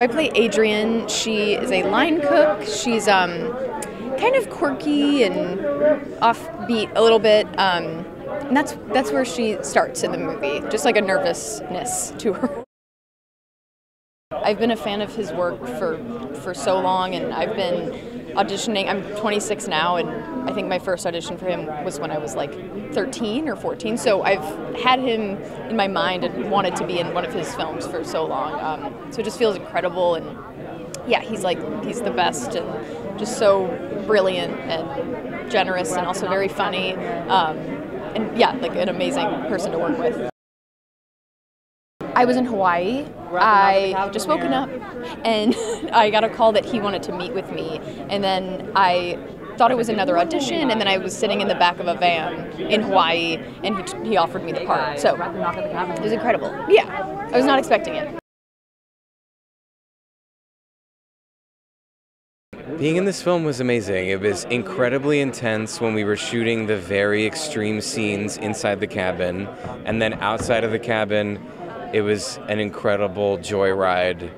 I play Adriane. She is a line cook. She's um, kind of quirky and offbeat a little bit. Um, and that's that's where she starts in the movie, just like a nervousness to her. I've been a fan of his work for for so long, and I've been auditioning. I'm 26 now, and I think my first audition for him was when I was like 13 or 14. So I've had him in my mind and wanted to be in one of his films for so long. Um, so it just feels incredible, and yeah, he's like he's the best and just so brilliant and generous and also very funny. Um, and yeah, like an amazing person to work with. I was in Hawaii. I just woken up and I got a call that he wanted to meet with me. And then I thought it was another audition. And then I was sitting in the back of a van in Hawaii and he, he offered me the part. So it was incredible. Yeah, I was not expecting it. Being in this film was amazing. It was incredibly intense when we were shooting the very extreme scenes inside the cabin. And then outside of the cabin, it was an incredible joyride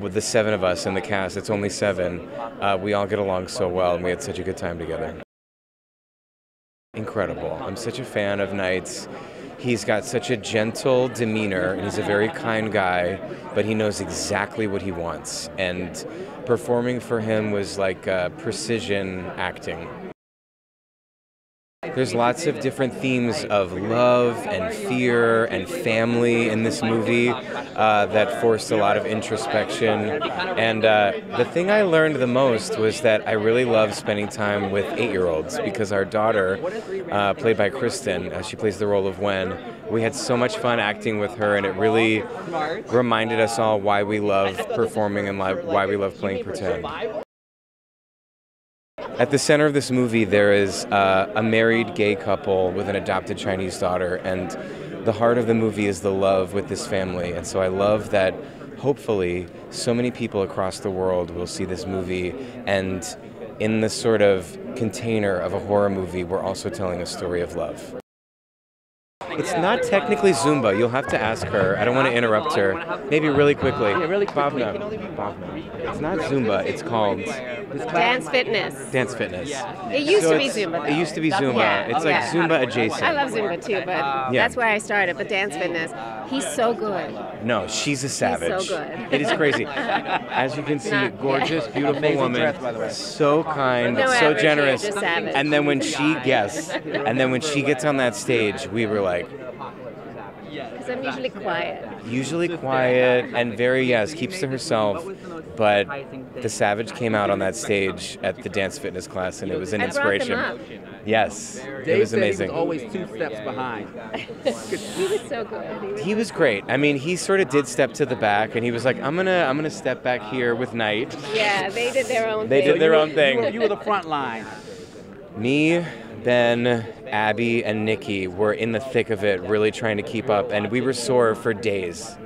with the seven of us in the cast. It's only seven. Uh, we all get along so well, and we had such a good time together. Incredible. I'm such a fan of Nights. He's got such a gentle demeanor, and he's a very kind guy, but he knows exactly what he wants. And performing for him was like uh, precision acting. There's lots of different themes of love and fear and family in this movie uh, that forced a lot of introspection. And uh, the thing I learned the most was that I really love spending time with eight year olds because our daughter, uh, played by Kristen, uh, she plays the role of Wen, we had so much fun acting with her, and it really reminded us all why we love performing and why we love playing pretend. At the center of this movie, there is uh, a married gay couple with an adopted Chinese daughter, and the heart of the movie is the love with this family. And so I love that hopefully so many people across the world will see this movie, and in the sort of container of a horror movie, we're also telling a story of love. It's not technically Zumba. You'll have to ask her. I don't want to interrupt her. Maybe really quickly. Yeah, really quickly. Bhavna. Bhavna. It's not Zumba. It's called Dance fitness. Dance fitness. It used So to be Zumba. Though. It used to be Zumba. Yeah. It's like Yeah. Zumba adjacent. I love Zumba too, but Yeah. that's where I started. But dance fitness, he's so good. No, she's a savage. So good. It is crazy. As you can see, Not- gorgeous, beautiful Amazing woman, dress, by so kind, No so average generous. just savage. And then when she, yes, and then when she gets on that stage, we were like, Because I'm usually quiet. usually quiet and very yes, keeps to herself. But the savage came out on that stage at the dance fitness class, and it was an I brought them inspiration. Yes, it was amazing. He always two steps behind. He was so good. He was great. I mean, he sort of did step to the back, and he was like, "I'm gonna, I'm gonna step back here with Night." Yeah, they did their own thing. They thing. did their own thing. You were, you were the front line. Me, Ben, Abby, and Nikki were in the thick of it, really trying to keep up, and we were sore for days.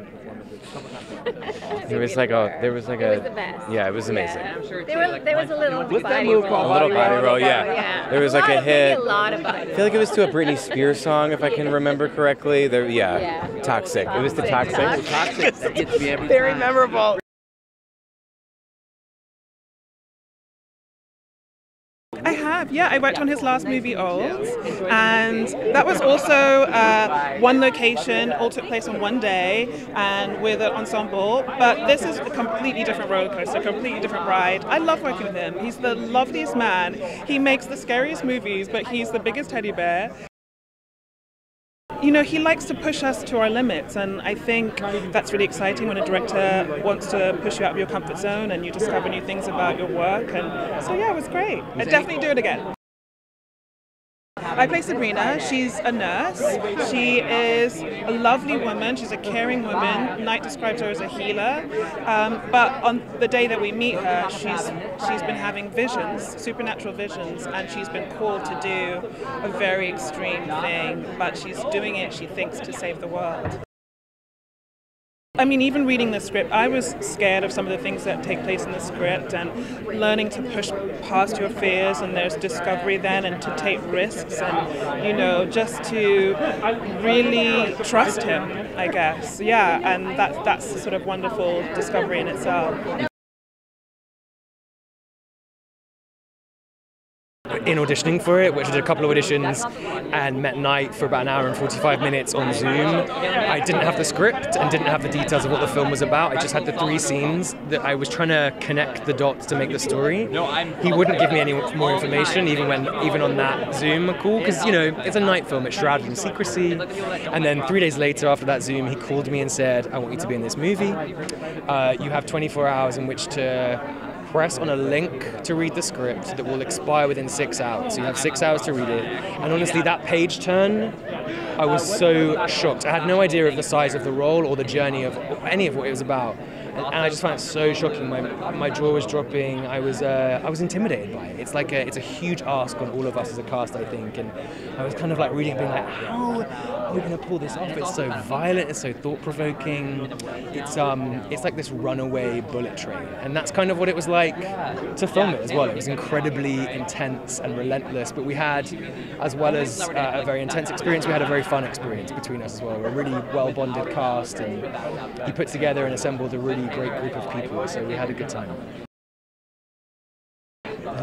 It was like a, there was like It a, was the best. yeah, it was amazing. Yeah. There, were, there was a little What's that move roll. called? A little body roll, yeah. Yeah. There was A like lot a of- hit. A lot of body I feel like it was to a Britney Spears song, if I can remember correctly. There, yeah, Yeah. toxic. It was the Toxic. toxic. Toxic. That gets me Very memorable. Have, yeah. I worked on his last movie, Old, and that was also uh, one location, all took place on one day, and with an ensemble. But this is a completely different roller coaster, a completely different ride. I love working with him. He's the loveliest man. He makes the scariest movies, but he's the biggest teddy bear. You know, he likes to push us to our limits, and I think that's really exciting when a director wants to push you out of your comfort zone and you discover new things about your work. And so, yeah, it was great. I'd definitely do it again. I play Sabrina. She's a nurse. She is a lovely woman. She's a caring woman. Night describes her as a healer. Um, but on the day that we meet her, she's she's been having visions, supernatural visions, and she's been called to do a very extreme thing. But she's doing it, she thinks, to save the world. I mean, even reading the script, I was scared of some of the things that take place in the script and learning to push past your fears and there's discovery then and to take risks and, you know, just to really trust him, I guess. Yeah, and that's, that's sort of wonderful discovery in itself. In auditioning for it, which I did a couple of auditions and met Night for about an hour and 45 minutes on Zoom. I didn't have the script and didn't have the details of what the film was about. I just had the three scenes that I was trying to connect the dots to make the story. He wouldn't give me any more information, even when even on that Zoom call, because you know it's a Night film, it's shrouded in secrecy. And then three days later, after that Zoom, he called me and said, "I want you to be in this movie. Uh, you have 24 hours in which to." Press on a link to read the script that will expire within six hours. So you have six hours to read it. And honestly, that page turn, I was so shocked. I had no idea of the size of the role or the journey of any of what it was about and, I just found it so shocking. My my jaw was dropping. I was uh, I was intimidated by it. It's like a, it's a huge ask on all of us as a cast, I think. And I was kind of like reading, being like, how are we going to pull this off? It's so violent. It's so thought provoking. It's um it's like this runaway bullet train, and that's kind of what it was like to film it as well. It was incredibly intense and relentless. But we had, as well as uh, a very intense experience, we had a very fun experience between us as well. We're a really well bonded cast, and he put together and assembled a really really great group of people, so we had a good time.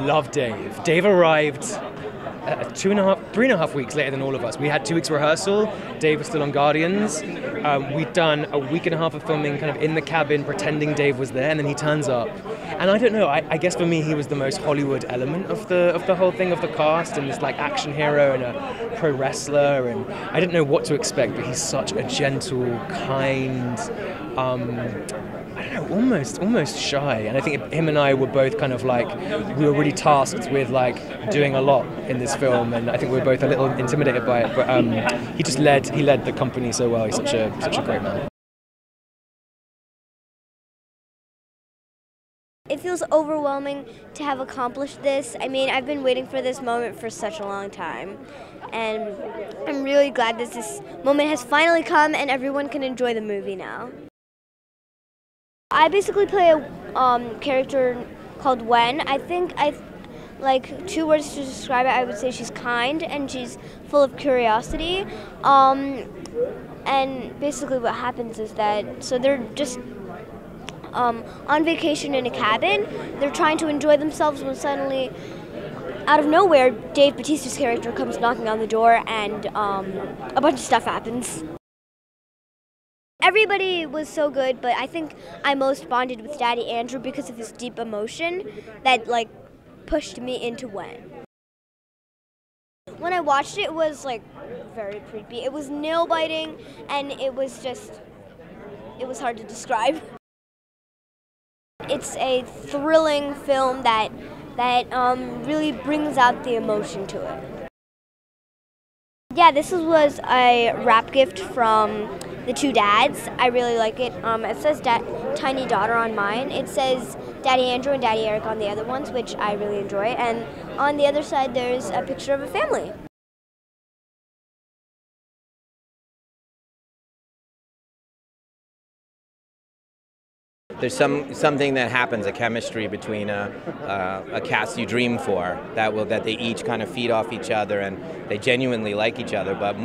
Love Dave. Dave arrived uh, two and a half, three and a half weeks later than all of us. We had two weeks rehearsal. Dave was still on Guardians. Um, we'd done a week and a half of filming, kind of in the cabin, pretending Dave was there, and then he turns up. And I don't know. I, I guess for me, he was the most Hollywood element of the of the whole thing of the cast, and this like action hero and a pro wrestler. And I didn't know what to expect, but he's such a gentle, kind. Um, I don't know, almost almost shy. And I think him and I were both kind of like we were really tasked with like doing a lot in this film, and I think we were both a little intimidated by it. But um, he just led he led the company so well. He's such a such a great man. It feels overwhelming to have accomplished this. I mean, I've been waiting for this moment for such a long time. And I'm really glad that this moment has finally come and everyone can enjoy the movie now. I basically play a um, character called Wen. I think I like two words to describe it. I would say she's kind and she's full of curiosity. Um, and basically, what happens is that so they're just um, on vacation in a cabin. They're trying to enjoy themselves when suddenly, out of nowhere, Dave Bautista's character comes knocking on the door, and um, a bunch of stuff happens. Everybody was so good, but I think I most bonded with Daddy Andrew because of his deep emotion that like pushed me into Wen. When I watched it, it was like very creepy. It was nail biting, and it was just it was hard to describe. It's a thrilling film that that um, really brings out the emotion to it. Yeah, this was a wrap gift from the two dads. I really like it. Um, it says da- Tiny Daughter on mine. It says Daddy Andrew and Daddy Eric on the other ones, which I really enjoy. And on the other side, there's a picture of a family. there's some something that happens, a chemistry between a, a, a, cast you dream for that will that they each kind of feed off each other and they genuinely like each other, but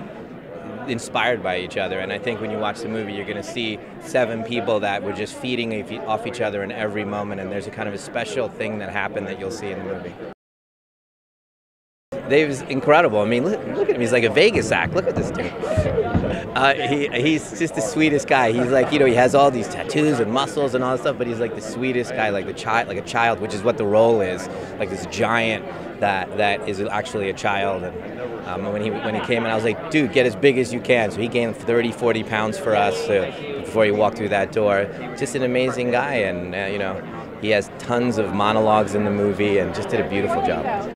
inspired by each other. And I think when you watch the movie, you're going to see seven people that were just feeding off each other in every moment. And there's a kind of a special thing that happened that you'll see in the movie. Dave's incredible. I mean, look, look at him. He's like a Vegas act. Look at this dude. Uh, he, he's just the sweetest guy. He's like, you know, he has all these tattoos and muscles and all this stuff, but he's like the sweetest guy, like the child, like a child, which is what the role is, like this giant that that is actually a child. And um, when he when he came in, I was like, dude, get as big as you can. So he gained 30, 40 pounds for us uh, before he walked through that door. Just an amazing guy, and uh, you know, he has tons of monologues in the movie, and just did a beautiful job.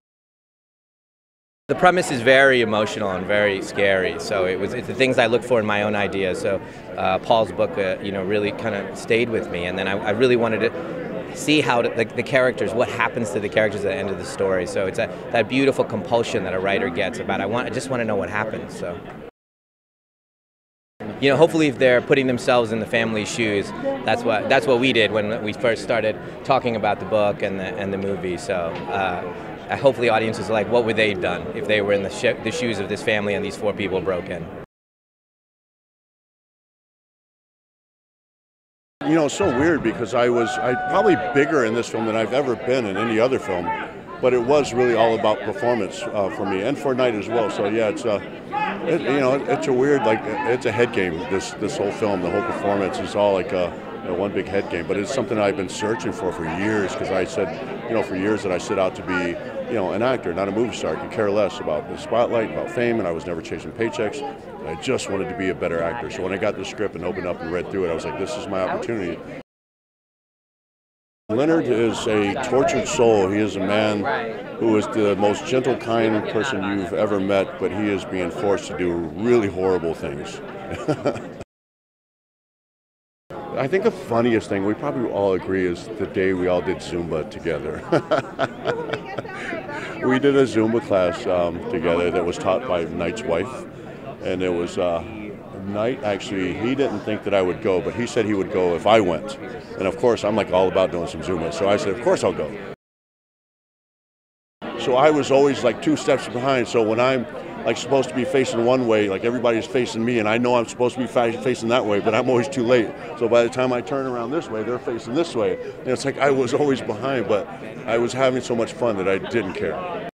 The premise is very emotional and very scary. So it was it's the things I look for in my own ideas. So uh, Paul's book, uh, you know, really kind of stayed with me, and then I, I really wanted to see how to, the, the, characters, what happens to the characters at the end of the story. So it's a, that beautiful compulsion that a writer gets about I want I just want to know what happens. So. you know, hopefully if they're putting themselves in the family's shoes, that's what that's what we did when we first started talking about the book and the and the movie. So. Uh, hopefully, audiences are like, what would they have done if they were in the, sh- the shoes of this family and these four people broke in? You know, so weird because I was I probably bigger in this film than I've ever been in any other film, but it was really all about performance uh, for me and for Night as well. So yeah, it's a it, you know it's a weird like it's a head game. This this whole film, the whole performance is all like a you know, one big head game. But it's something I've been searching for for years because I said you know for years that I set out to be you know an actor, not a movie star. I could care less about the spotlight, about fame, and I was never chasing paychecks. I just wanted to be a better actor. So when I got the script and opened up and read through it, I was like, this is my opportunity. Leonard is a tortured soul. He is a man who is the most gentle, kind person you've ever met, but he is being forced to do really horrible things. I think the funniest thing, we probably all agree, is the day we all did Zumba together. we did a Zumba class um, together that was taught by Night's wife and it was uh, Knight. Actually, he didn't think that I would go, but he said he would go if I went. And of course, I'm like all about doing some Zumba, so I said, of course I'll go. So I was always like two steps behind. So when I'm like supposed to be facing one way, like everybody's facing me, and I know I'm supposed to be fa- facing that way, but I'm always too late. So by the time I turn around this way, they're facing this way, and it's like I was always behind, but I was having so much fun that I didn't care.